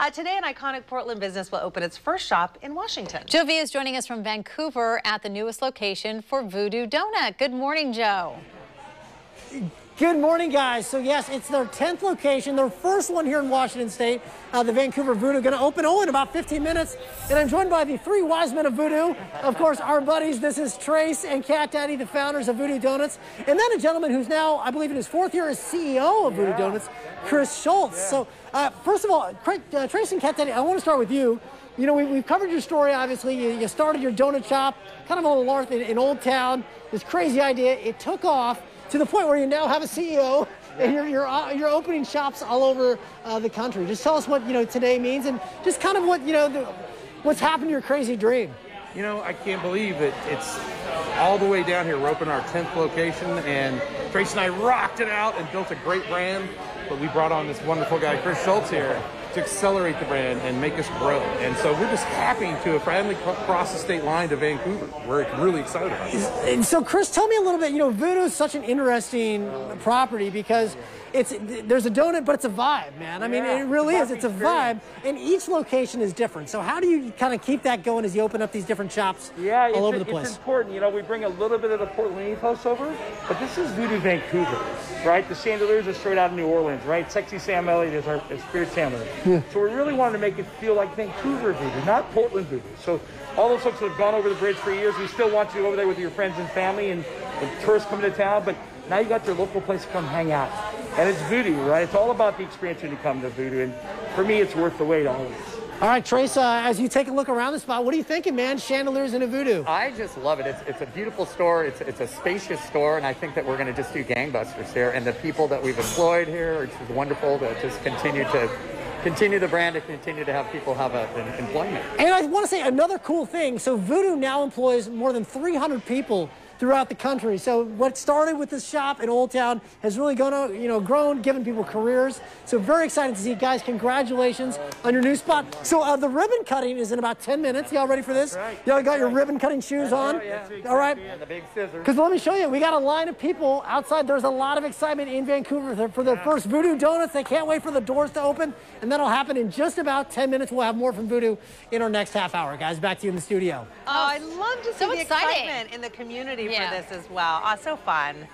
Uh, today, an iconic Portland business will open its first shop in Washington. Joe V is joining us from Vancouver at the newest location for Voodoo Doughnut. Good morning, Joe. Good morning, guys. So yes, it's their 10th location, their first one here in Washington State. Uh, the Vancouver Voodoo going to open oh in about 15 minutes. And I'm joined by the three wise men of Voodoo. Of course, our buddies. This is Tres and Cat Daddy, the founders of Voodoo Doughnuts. And then a gentleman who's now, I believe in his fourth year as CEO of Voodoo yeah. Doughnuts, Chris Schultz. Yeah. So uh, first of all, uh, Tres and Cat Daddy, I want to start with you. You know, we, have covered your story, obviously. You, you, started your donut shop kind of on the north in, in Old Town. This crazy idea. It took off to the point where you now have a CEO and you're, you're, uh, you're opening shops all over uh, the country. Just tell us what, you know, today means and just kind of what, you know, the, what's happened to your crazy dream. You know, I can't believe that it's all the way down here. We're opening our 10th location, and Tres and I rocked it out and built a great brand. But we brought on this wonderful guy, Chris Schultz, here to accelerate the brand and make us grow. And so we're just happy to have finally cross the state line to Vancouver. We're really excited about it. And so, Chris, tell me a little bit. You know, Voodoo is such an interesting property because it's there's a donut, but it's a vibe, man. I mean, it really is. It's a vibe, and each location is different. So how do you kind of keep that going as you open up these different shops yeah, all over the place? It's important. You know, we bring a little bit of the Portland ethos over, but this is Voodoo Vancouver, right? The chandeliers are straight out of New Orleans, right? Sexy Sam Elliott is our spirit chandelier. Yeah. So we really wanted to make it feel like Vancouver Voodoo, not Portland Voodoo. So all those folks that have gone over the bridge for years, we still want you over there with your friends and family and, and tourists coming to town, but now you got your local place to come hang out. And it's voodoo, right? It's all about the experience when you come to voodoo. And for me, it's worth the wait always. All right, Tres, uh, as you take a look around the spot, what are you thinking, man? Chandeliers in a voodoo. I just love it. It's, it's a beautiful store. It's, it's a spacious store, and I think that we're going to just do gangbusters here. And the people that we've employed here, it's just wonderful to just continue to continue the brand and continue to have people have a, an employment. And I want to say another cool thing. So Voodoo now employs more than 300 people throughout the country. So what started with this shop in Old Town has really gone, you know, grown, given people careers. So very excited to see you guys. Congratulations on your new spot. So uh, the ribbon cutting is in about 10 minutes. Y'all ready for this? Y'all got your ribbon cutting shoes on? All right. the big scissors. Because let me show you. We got a line of people outside. There's a lot of excitement in Vancouver for their first Voodoo Doughnuts. They can't wait for the doors to open. And that'll happen in just about 10 minutes. We'll have more from Voodoo in our next half hour. Guys, back to you in the studio. Oh, I love to see so the exciting. excitement in the community yeah. for this as well. Oh, so fun.